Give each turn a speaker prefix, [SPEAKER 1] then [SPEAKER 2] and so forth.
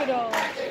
[SPEAKER 1] 是的。